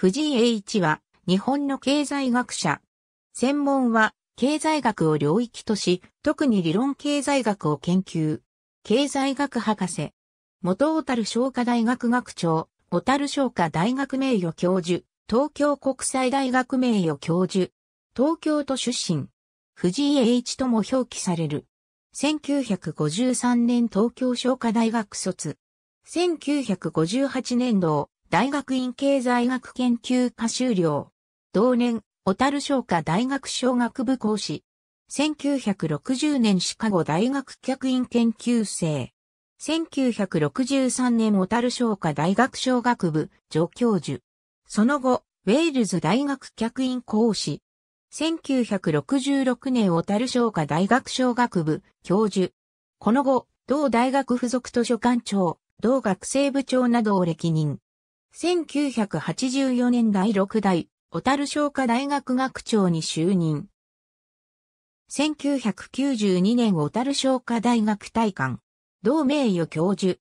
藤井栄一は日本の経済学者。専門は経済学を領域とし、特に理論経済学を研究。経済学博士。元小樽商科大学学長、小樽商科大学名誉教授、東京国際大学名誉教授。東京都出身。藤井栄一とも表記される。1953年東京商科大学卒。1958年度、大学院経済学研究科修了。同年、小樽商科大学商学部講師。1960年シカゴ大学客員研究生。1963年小樽商科大学商学部助教授。その後、ウェールズ大学客員講師。1966年小樽商科大学商学部教授。この後、同大学附属図書館長、同学生部長などを歴任。1984年第6代、小樽商科大学学長に就任。1992年小樽商科大学大官、同名誉教授、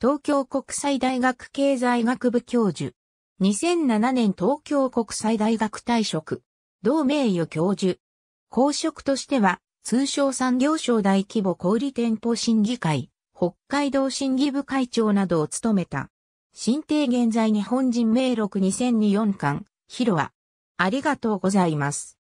東京国際大学経済学部教授、2007年東京国際大学退職、同名誉教授、公職としては、通商産業省大規模小売店舗審議会、北海道審議部会長などを務めた。新定現在日本人名録2002 4巻、ヒロア。ありがとうございます。